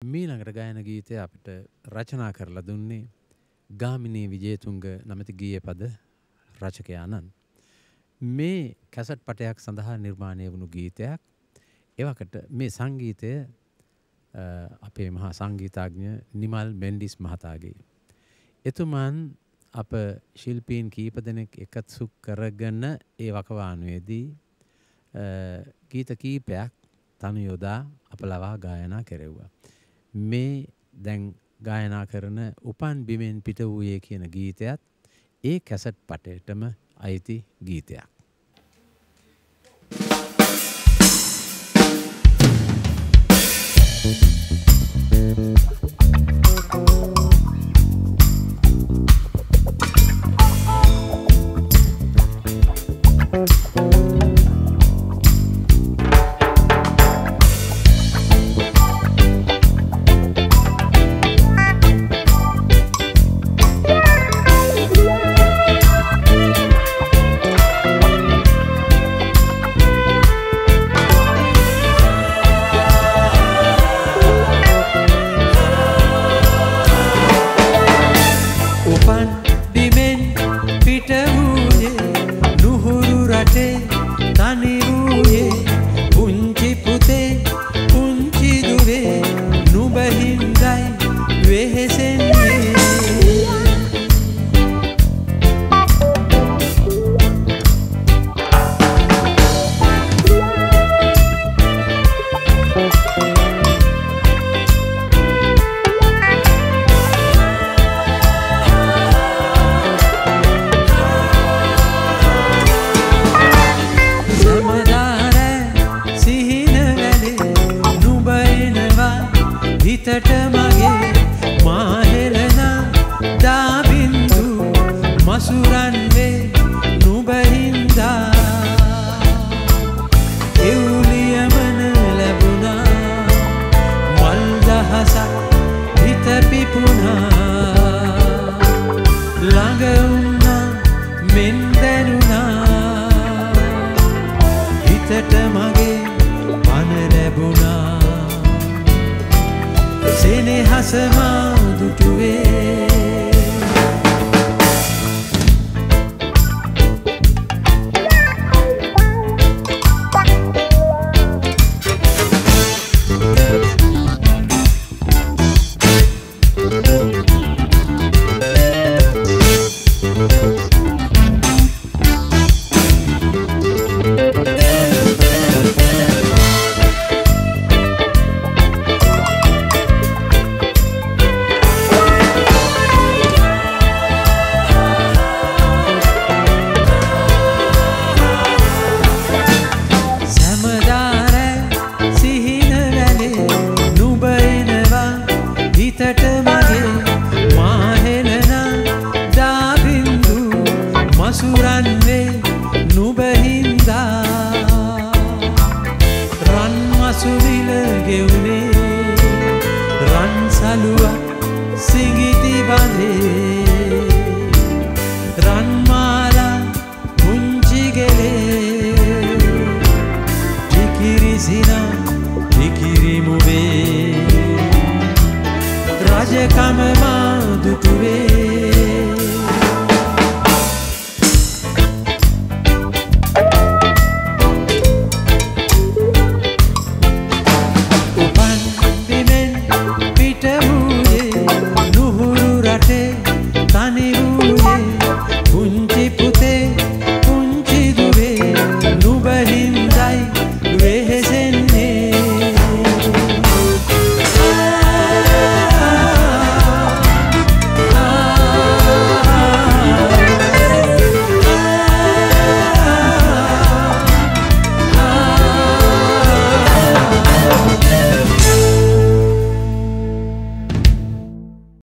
මීළඟට ගායන ගීතය අපිට රචනා කරලා දුන්නේ ගාමිනී විජේතුන්ග නමති ගිය පද රචකයානන්. මේ කැසට් පටයක් සඳහා නිර්මාණය වුණු ගීතයක් එවකට මේ සංගීතය අපේ මහා සංගීතාඥ නිමල් මෙන්ඩිස් මහතාගේ. එතුමන් අප ශිල්පීන් කීප දෙනෙක් එකත්සු කරගන්න ඒ වකවානුවේදී ගීත කීපයක් තනු යොදා අප ලවා ගායනා කෙරෙව්වා. මේ දැන් ගායනා කරන උපන් බිමෙන් පිට වූයේ කියන ගීතයත් ඒ කැසට් පටයටම අයිති ගීතයක්. mulher. ඇසට මගේ මාහෙලන දාබින්දු මසුරන්වේ නුබහින්දා එවුලියමන ලැබුණා මල්දහසක් හිත පිපුණා. ළඟවුන්නා මෙන් දැනුණා. හිතට මගේ hace mal. හිතට මගේ මාහෙලනම් දාබින්දු මසුරන්නේ නුබහින්දා. රන් මසුවිල ගෙවුනේ රන් සලුව සිගිති බඳේ. රන්මාලා පුංචිගෙලේ ටිකිරිසිනා ටිකිරිමුවේ. J'ai quand même un de trouver